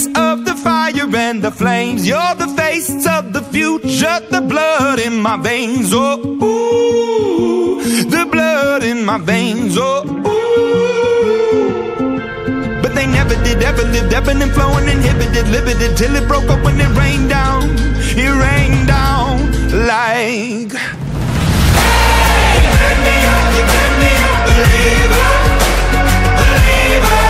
grace of the fire and the flames. You're the face of the future, the blood in my veins. Oh, ooh, the blood in my veins. Oh, ooh. But they never did, ever lived, ebbing and flowing, inhibited, limited, till it broke up when it rained down. It rained down like. You made me up, you me a believer, believer.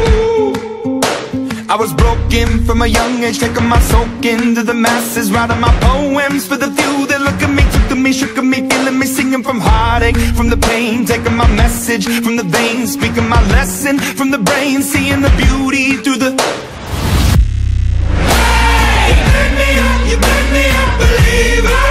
I was broken from a young age, taking my soak into the masses, writing my poems for the few that look at me, took to me, shook at me, feeling me, singing from heartache, from the pain, taking my message from the veins, speaking my lesson from the brain, seeing the beauty through the. You made me up, you me believer, believer.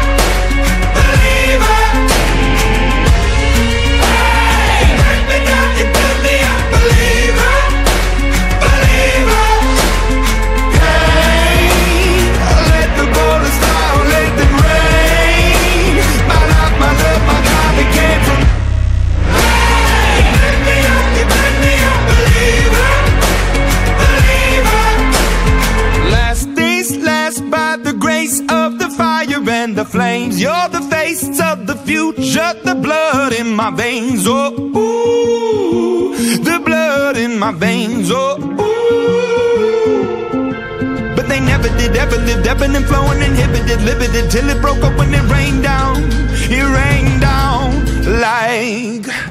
And the flames. You're the face of the future, the blood in my veins. Oh, ooh, the blood in my veins. Oh, ooh. But they never did, ever lived, ebbing and flowing, inhibited, limited, till it broke up when it rained down. It rained down like.